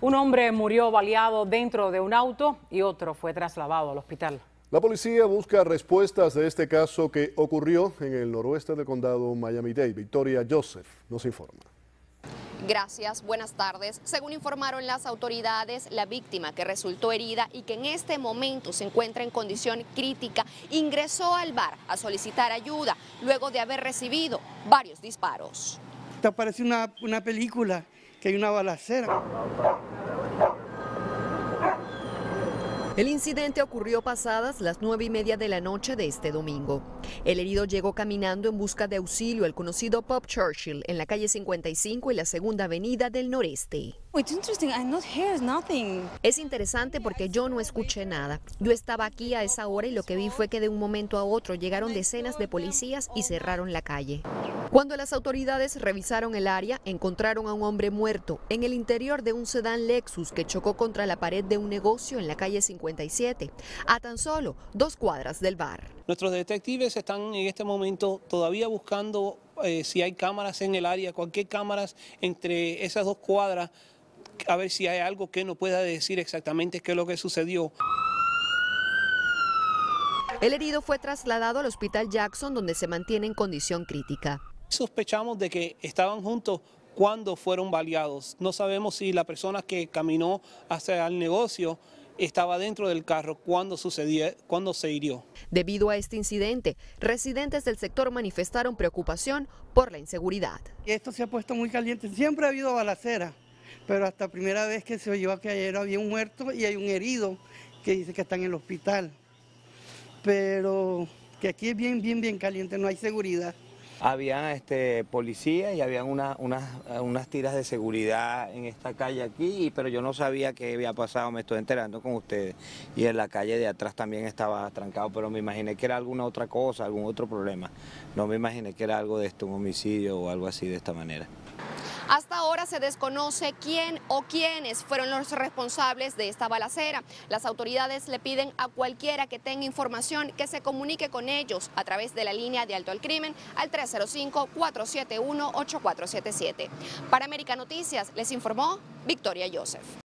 Un hombre murió baleado dentro de un auto y otro fue trasladado al hospital. La policía busca respuestas de este caso que ocurrió en el noroeste del condado Miami-Dade. Victoria Joseph nos informa. Gracias, buenas tardes. Según informaron las autoridades, la víctima que resultó herida y que en este momento se encuentra en condición crítica ingresó al bar a solicitar ayuda luego de haber recibido varios disparos. Te parece una, una película que hay una balacera. El incidente ocurrió pasadas las nueve y media de la noche de este domingo. El herido llegó caminando en busca de auxilio al conocido Pop Churchill en la calle 55 y la segunda avenida del noreste. Es interesante porque yo no escuché nada. Yo estaba aquí a esa hora y lo que vi fue que de un momento a otro llegaron decenas de policías y cerraron la calle. Cuando las autoridades revisaron el área, encontraron a un hombre muerto en el interior de un sedán Lexus que chocó contra la pared de un negocio en la calle 57, a tan solo dos cuadras del bar. Nuestros detectives están en este momento todavía buscando eh, si hay cámaras en el área, cualquier cámaras entre esas dos cuadras a ver si hay algo que nos pueda decir exactamente qué es lo que sucedió. El herido fue trasladado al hospital Jackson donde se mantiene en condición crítica. Sospechamos de que estaban juntos cuando fueron baleados. No sabemos si la persona que caminó hacia el negocio estaba dentro del carro cuando sucedió, cuando se hirió. Debido a este incidente, residentes del sector manifestaron preocupación por la inseguridad. Esto se ha puesto muy caliente. Siempre ha habido balacera pero hasta primera vez que se oyó que ayer había un muerto y hay un herido que dice que está en el hospital. Pero que aquí es bien, bien, bien caliente, no hay seguridad. Había este, policía y había unas tiras de seguridad en esta calle aquí, pero yo no sabía qué había pasado, me estoy enterando con ustedes. Y en la calle de atrás también estaba trancado, pero me imaginé que era alguna otra cosa, algún otro problema. No me imaginé que era algo de esto, un homicidio o algo así de esta manera. Hasta ahora se desconoce quién o quiénes fueron los responsables de esta balacera. Las autoridades le piden a cualquiera que tenga información que se comunique con ellos a través de la línea de alto al crimen al 305-471-8477. Para América Noticias les informó Victoria Joseph.